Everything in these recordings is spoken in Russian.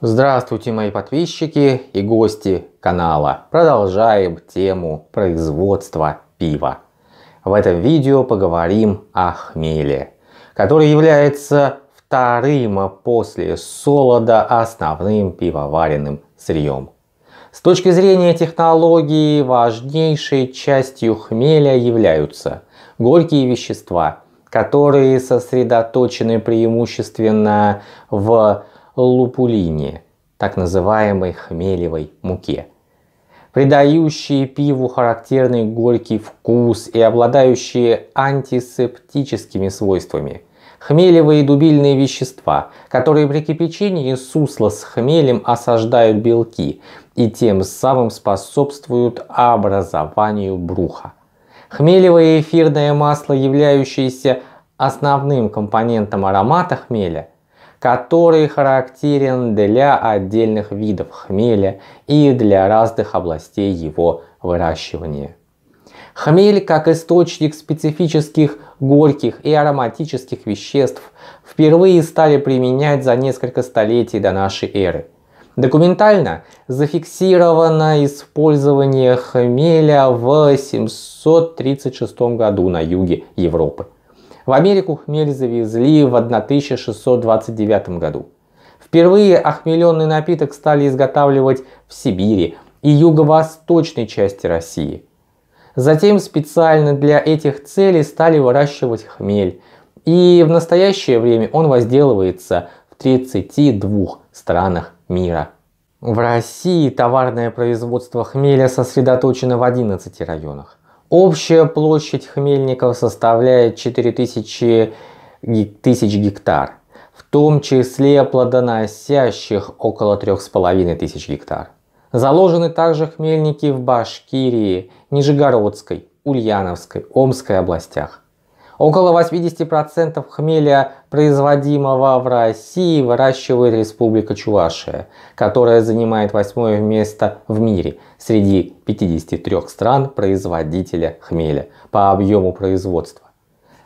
Здравствуйте, мои подписчики и гости канала. Продолжаем тему производства пива. В этом видео поговорим о хмеле, который является вторым после солода основным пивоваренным сырьем. С точки зрения технологии важнейшей частью хмеля являются горькие вещества, которые сосредоточены преимущественно в лупулине, так называемой хмелевой муке, придающие пиву характерный горький вкус и обладающие антисептическими свойствами. Хмелевые дубильные вещества, которые при кипячении сусла с хмелем осаждают белки и тем самым способствуют образованию бруха. Хмелевое эфирное масло, являющееся основным компонентом аромата хмеля, который характерен для отдельных видов хмеля и для разных областей его выращивания. Хмель как источник специфических горьких и ароматических веществ впервые стали применять за несколько столетий до нашей эры. Документально зафиксировано использование хмеля в 736 году на юге Европы. В Америку хмель завезли в 1629 году. Впервые охмеленный напиток стали изготавливать в Сибири и юго-восточной части России. Затем специально для этих целей стали выращивать хмель, и в настоящее время он возделывается в 32 странах мира. В России товарное производство хмеля сосредоточено в 11 районах. Общая площадь хмельников составляет 4000 тысяч гектар, в том числе плодоносящих около 3500 гектар. Заложены также хмельники в Башкирии, Нижегородской, Ульяновской, Омской областях. Около 80% хмеля, производимого в России, выращивает Республика Чувашия, которая занимает восьмое место в мире среди 53 стран производителя хмеля по объему производства.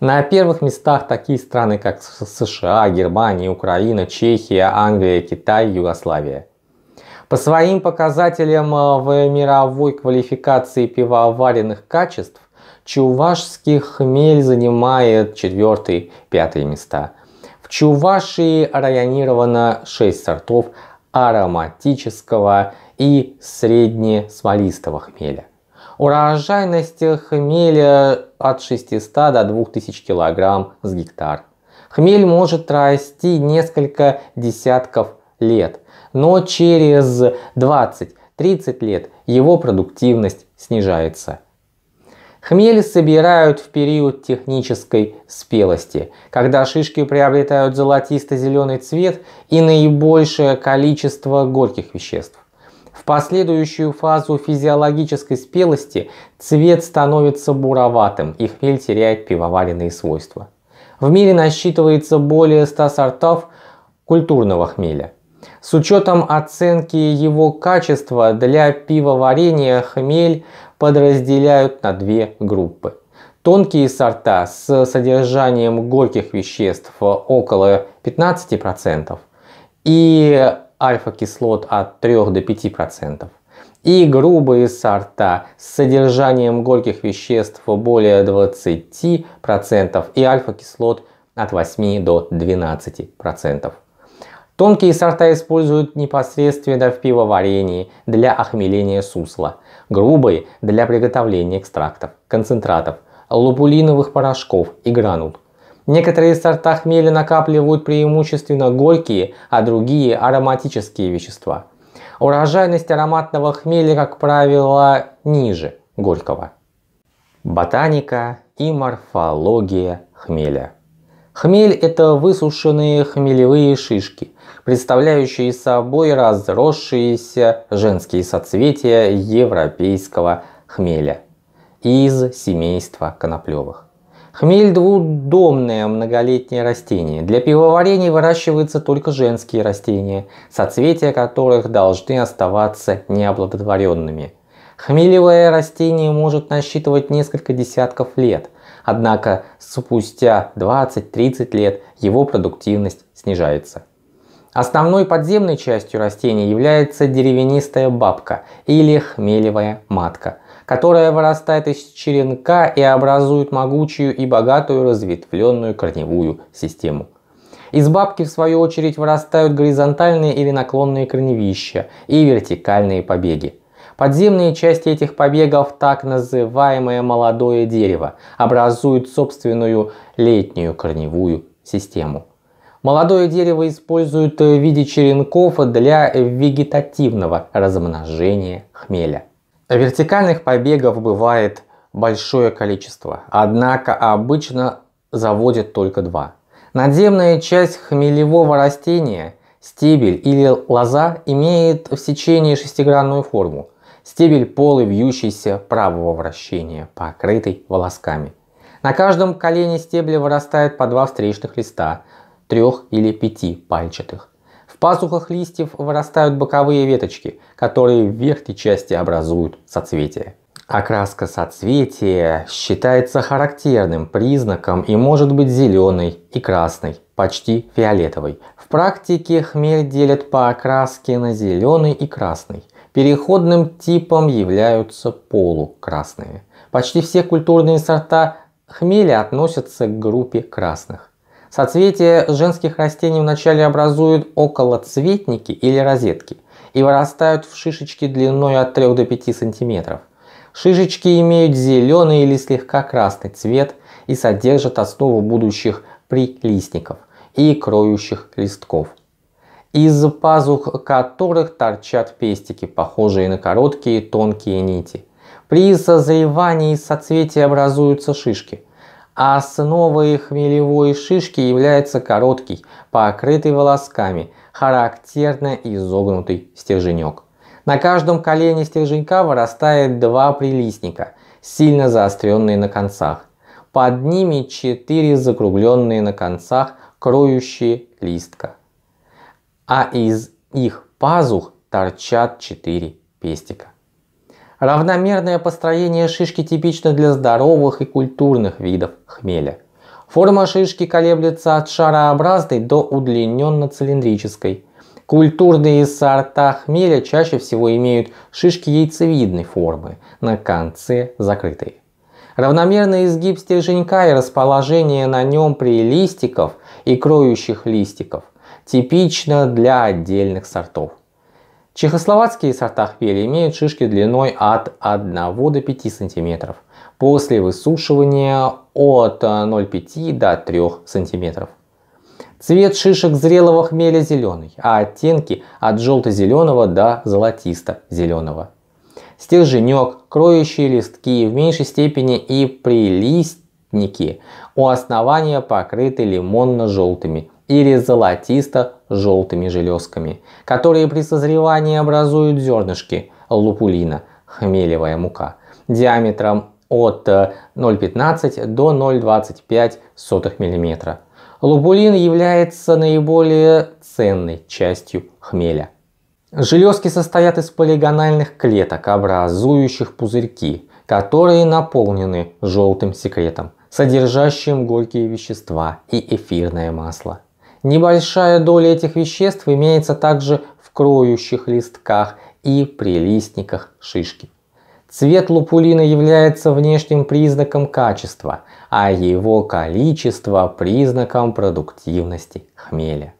На первых местах такие страны, как США, Германия, Украина, Чехия, Англия, Китай, Югославия. По своим показателям э, в мировой квалификации пивоваренных качеств Чувашский хмель занимает 4-5 места. В Чувашии районировано 6 сортов ароматического и среднесмолистого хмеля. Урожайность хмеля от 600 до 2000 кг с гектар. Хмель может расти несколько десятков лет, но через 20-30 лет его продуктивность снижается. Хмель собирают в период технической спелости, когда шишки приобретают золотисто-зеленый цвет и наибольшее количество горьких веществ. В последующую фазу физиологической спелости цвет становится буроватым и хмель теряет пивоваренные свойства. В мире насчитывается более 100 сортов культурного хмеля. С учетом оценки его качества для пивоварения хмель подразделяют на две группы. Тонкие сорта с содержанием горьких веществ около 15% и альфа-кислот от 3 до 5%. И грубые сорта с содержанием горьких веществ более 20% и альфа-кислот от 8 до 12%. Тонкие сорта используют непосредственно в пивоварении для охмеления сусла, грубые для приготовления экстрактов, концентратов, лупулиновых порошков и гранул. Некоторые сорта хмеля накапливают преимущественно горькие, а другие ароматические вещества. Урожайность ароматного хмеля, как правило, ниже горького. Ботаника и морфология хмеля. Хмель – это высушенные хмелевые шишки, представляющие собой разросшиеся женские соцветия европейского хмеля из семейства коноплевых. Хмель – двудомное многолетнее растение. Для пивоварения выращиваются только женские растения, соцветия которых должны оставаться неоплодотворенными. Хмелевое растение может насчитывать несколько десятков лет – Однако спустя 20-30 лет его продуктивность снижается. Основной подземной частью растения является деревянистая бабка или хмелевая матка, которая вырастает из черенка и образует могучую и богатую разветвленную корневую систему. Из бабки, в свою очередь, вырастают горизонтальные или наклонные корневища и вертикальные побеги. Подземные части этих побегов, так называемое молодое дерево, образуют собственную летнюю корневую систему. Молодое дерево используют в виде черенков для вегетативного размножения хмеля. Вертикальных побегов бывает большое количество, однако обычно заводят только два. Надземная часть хмелевого растения, стебель или лоза, имеет в сечении шестигранную форму. Стебель полый, вьющийся, правого вращения, покрытый волосками. На каждом колене стебля вырастает по два встречных листа, трех или пяти пальчатых. В пазухах листьев вырастают боковые веточки, которые в верхней части образуют соцветия. Окраска соцветия считается характерным признаком и может быть зеленой и красной, почти фиолетовой. В практике хмель делят по окраске на зеленый и красный. Переходным типом являются полукрасные. Почти все культурные сорта хмеля относятся к группе красных. Соцветия женских растений вначале образуют околоцветники или розетки и вырастают в шишечки длиной от 3 до 5 см. Шишечки имеют зеленый или слегка красный цвет и содержат основу будущих прилистников и кроющих листков, из пазух которых торчат пестики, похожие на короткие тонкие нити. При созревании соцветия образуются шишки – а основой хмелевой шишки является короткий, покрытый волосками, характерно изогнутый стерженек. На каждом колене стерженька вырастает два прилистника, сильно заостренные на концах. Под ними четыре закругленные на концах, кроющие листка. А из их пазух торчат четыре пестика. Равномерное построение шишки типично для здоровых и культурных видов хмеля. Форма шишки колеблется от шарообразной до удлиненно-цилиндрической. Культурные сорта хмеля чаще всего имеют шишки яйцевидной формы, на конце закрытые. Равномерный изгиб стерженька и расположение на нем прилистиков и кроющих листиков типично для отдельных сортов. Чехословацкие сорта хмеля имеют шишки длиной от 1 до 5 см, после высушивания от 0,5 до 3 см. Цвет шишек зрелого хмеля зеленый, а оттенки от желто-зеленого до золотисто-зеленого. Стерженек, кроющие листки в меньшей степени и прилистники у основания покрыты лимонно-желтыми или золотисто-желтыми железками, которые при созревании образуют зернышки лупулина, хмелевая мука, диаметром от 0,15 до 0,25 мм. Лупулин является наиболее ценной частью хмеля. Железки состоят из полигональных клеток, образующих пузырьки, которые наполнены желтым секретом, содержащим горькие вещества и эфирное масло. Небольшая доля этих веществ имеется также в кроющих листках и прилистниках шишки. Цвет лупулина является внешним признаком качества, а его количество признаком продуктивности хмеля.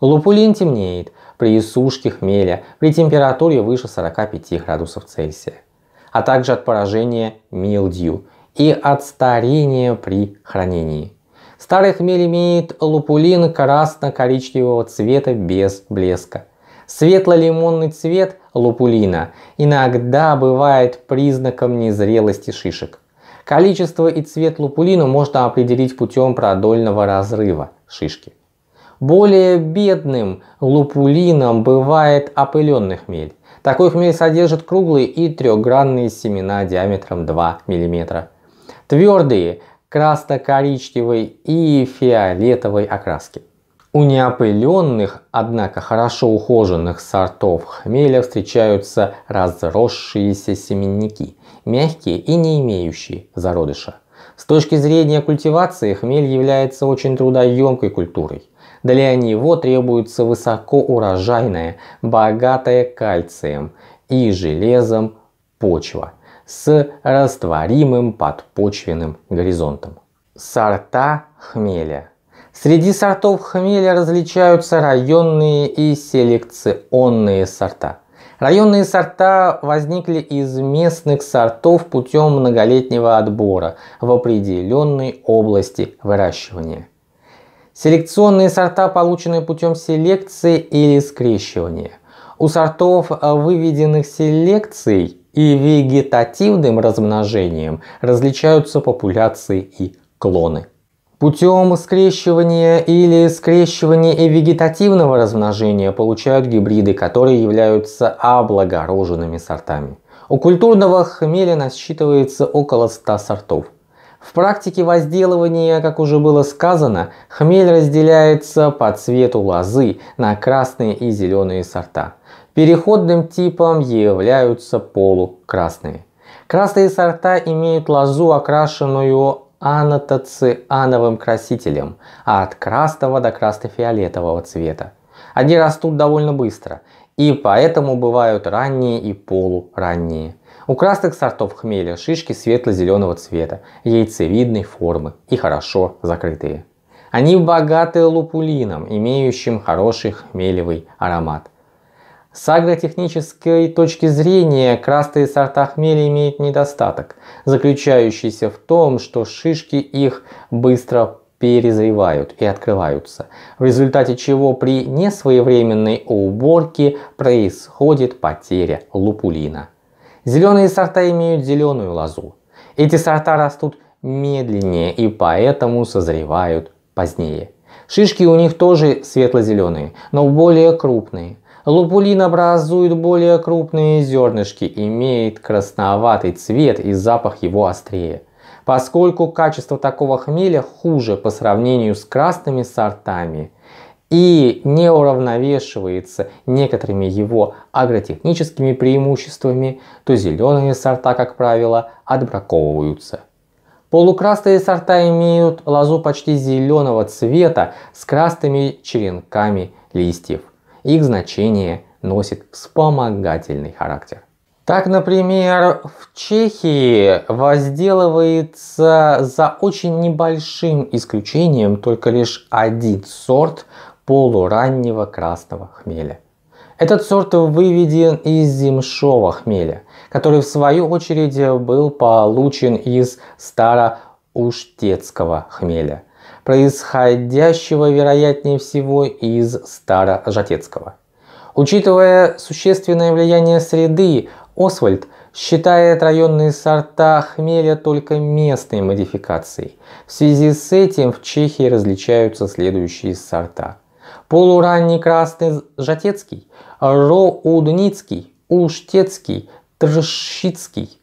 Лупулин темнеет при сушке хмеля при температуре выше 45 градусов Цельсия, а также от поражения милдью и от старения при хранении. Старый хмель имеет лупулин красно-коричневого цвета без блеска. Светло-лимонный цвет лупулина иногда бывает признаком незрелости шишек. Количество и цвет лупулина можно определить путем продольного разрыва шишки. Более бедным лупулином бывает опыленный хмель. Такой хмель содержит круглые и трехгранные семена диаметром 2 мм. Твердые, красно-коричневой и фиолетовой окраски. У неопыленных, однако хорошо ухоженных сортов хмеля встречаются разросшиеся семенники, мягкие и не имеющие зародыша. С точки зрения культивации хмель является очень трудоемкой культурой. Для него требуется высокоурожайная, богатая кальцием и железом почва с растворимым подпочвенным горизонтом. Сорта хмеля. Среди сортов хмеля различаются районные и селекционные сорта. Районные сорта возникли из местных сортов путем многолетнего отбора в определенной области выращивания. Селекционные сорта получены путем селекции или скрещивания. У сортов, выведенных селекцией и вегетативным размножением, различаются популяции и клоны. Путем скрещивания или скрещивания и вегетативного размножения получают гибриды, которые являются облагороженными сортами. У культурного хмеля насчитывается около 100 сортов. В практике возделывания, как уже было сказано, хмель разделяется по цвету лозы на красные и зеленые сорта. Переходным типом являются полукрасные. Красные сорта имеют лозу, окрашенную анатоциановым красителем, а от красного до красно-фиолетового цвета. Они растут довольно быстро, и поэтому бывают ранние и полуранние. У красных сортов хмеля шишки светло-зеленого цвета, яйцевидной формы и хорошо закрытые. Они богаты лупулином, имеющим хороший хмелевый аромат. С агротехнической точки зрения красные сорта хмеля имеют недостаток, заключающийся в том, что шишки их быстро перезревают и открываются, в результате чего при несвоевременной уборке происходит потеря лупулина. Зеленые сорта имеют зеленую лозу. Эти сорта растут медленнее и поэтому созревают позднее. Шишки у них тоже светло-зеленые, но более крупные. Лупулин образует более крупные зернышки, имеет красноватый цвет и запах его острее. Поскольку качество такого хмеля хуже по сравнению с красными сортами, и не уравновешивается некоторыми его агротехническими преимуществами, то зеленые сорта, как правило, отбраковываются. Полукрасные сорта имеют лозу почти зеленого цвета с красными черенками листьев. Их значение носит вспомогательный характер. Так, например, в Чехии возделывается за очень небольшим исключением только лишь один сорт полураннего красного хмеля. Этот сорт выведен из земшого хмеля, который в свою очередь был получен из староуштецкого хмеля, происходящего вероятнее всего из старожатецкого. Учитывая существенное влияние среды, Освальд считает районные сорта хмеля только местной модификацией. В связи с этим в Чехии различаются следующие сорта – полуранний красный жатецкий, роудницкий, уштецкий, тршицкий.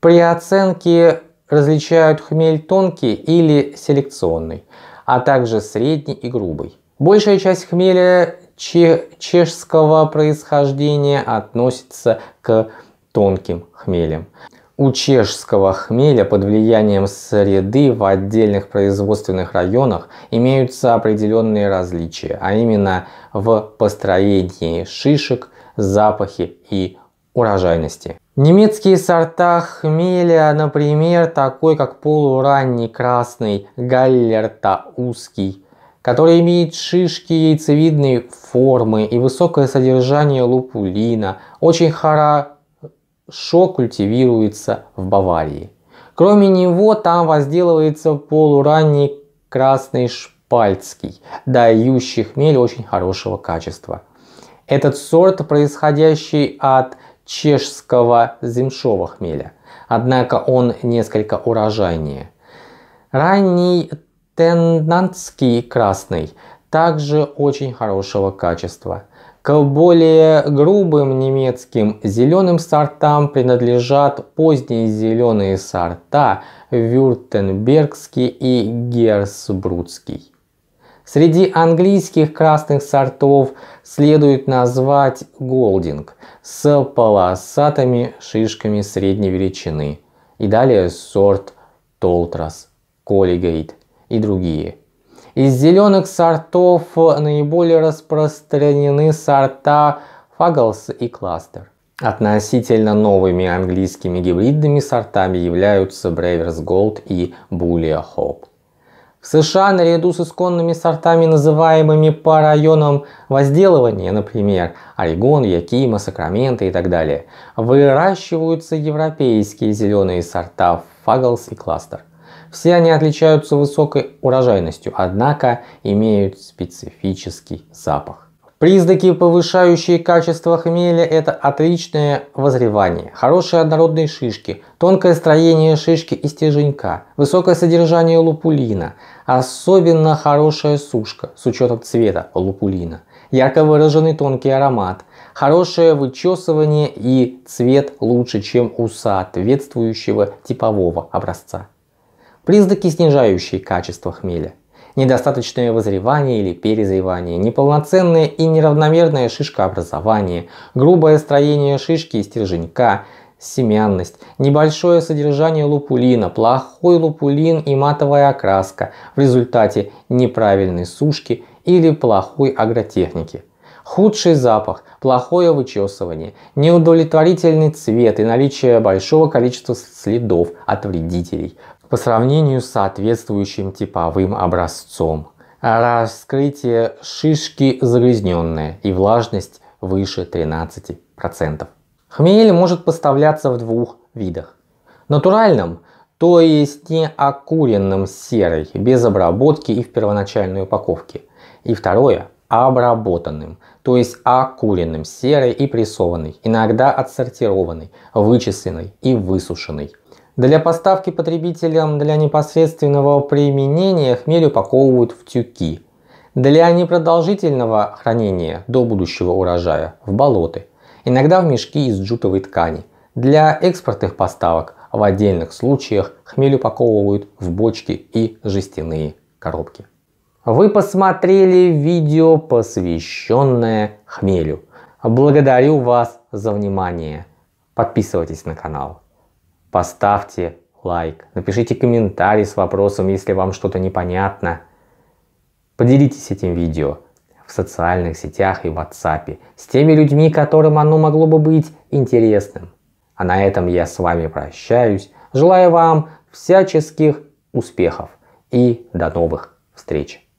При оценке различают хмель тонкий или селекционный, а также средний и грубый. Большая часть хмеля чешского происхождения относится к тонким хмелям. У чешского хмеля под влиянием среды в отдельных производственных районах имеются определенные различия, а именно в построении шишек, запахе и урожайности. Немецкие сорта хмеля, например, такой как полуранний красный галлерта узкий, который имеет шишки яйцевидной формы и высокое содержание лупулина, очень хорошо шо культивируется в Баварии. Кроме него там возделывается полуранний красный шпальцкий, дающий хмель очень хорошего качества. Этот сорт, происходящий от чешского земшого хмеля, однако он несколько урожайнее. Ранний теннантский красный также очень хорошего качества. К более грубым немецким зеленым сортам принадлежат поздние зеленые сорта Вюртенбергский и Герсбрутский. Среди английских красных сортов следует назвать Голдинг с полосатыми шишками средней величины и далее сорт Толтрас, Коллигейт и другие – Из зеленых сортов наиболее распространены сорта Фаглс и Кластер. Относительно новыми английскими гибридными сортами являются Бреверс Gold и Булия Hope. В США наряду с исконными сортами, называемыми по районам возделывания, например, Орегон, Якима, Сакраменто и так далее, выращиваются европейские зеленые сорта Фаглс и Кластер. Все они отличаются высокой урожайностью, однако имеют специфический запах. Признаки, повышающие качество хмеля, это отличное возревание, хорошие однородные шишки, тонкое строение шишки и стерженька, высокое содержание лупулина, особенно хорошая сушка с учетом цвета лупулина, ярко выраженный тонкий аромат, хорошее вычесывание и цвет лучше, чем у соответствующего типового образца. Признаки, снижающие качество хмеля недостаточное вызревание или перезревание, неполноценное и неравномерное шишкообразование, грубое строение шишки и стерженька, семянность, небольшое содержание лупулина, плохой лупулин и матовая окраска в результате неправильной сушки или плохой агротехники. Худший запах, плохое вычесывание, неудовлетворительный цвет и наличие большого количества следов от вредителей, по сравнению с соответствующим типовым образцом. Раскрытие шишки загрязненное и влажность выше 13%. Хмель может поставляться в двух видах. Натуральном, то есть не окуренным серой, без обработки и в первоначальной упаковке. И второе, обработанным, то есть окуренным серой и прессованной, иногда отсортированной, вычисленной и высушенной. Для поставки потребителям для непосредственного применения хмель упаковывают в тюки. Для непродолжительного хранения до будущего урожая в болоты. Иногда в мешки из джутовой ткани. Для экспортных поставок в отдельных случаях хмель упаковывают в бочки и жестяные коробки. Вы посмотрели видео, посвященное хмелю. Благодарю вас за внимание. Подписывайтесь на канал поставьте лайк, напишите комментарий с вопросом, если вам что-то непонятно. Поделитесь этим видео в социальных сетях и в WhatsApp с теми людьми, которым оно могло бы быть интересным. А на этом я с вами прощаюсь. Желаю вам всяческих успехов и до новых встреч.